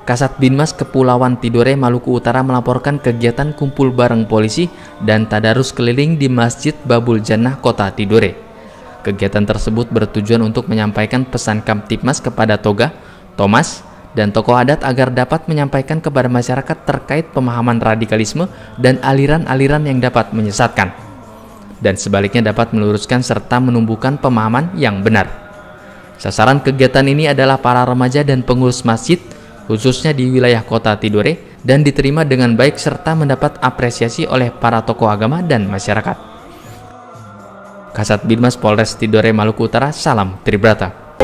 Kasat Binmas Kepulauan Tidore, Maluku Utara melaporkan kegiatan kumpul bareng polisi dan tadarus keliling di Masjid Babul Jannah Kota Tidore. Kegiatan tersebut bertujuan untuk menyampaikan pesan Kamtipmas kepada Toga, Thomas, dan tokoh adat agar dapat menyampaikan kepada masyarakat terkait pemahaman radikalisme dan aliran-aliran yang dapat menyesatkan. Dan sebaliknya dapat meluruskan serta menumbuhkan pemahaman yang benar. Sasaran kegiatan ini adalah para remaja dan pengurus masjid khususnya di wilayah kota Tidore, dan diterima dengan baik serta mendapat apresiasi oleh para tokoh agama dan masyarakat. Kasat Binmas Polres Tidore Maluku Utara, salam Tribrata.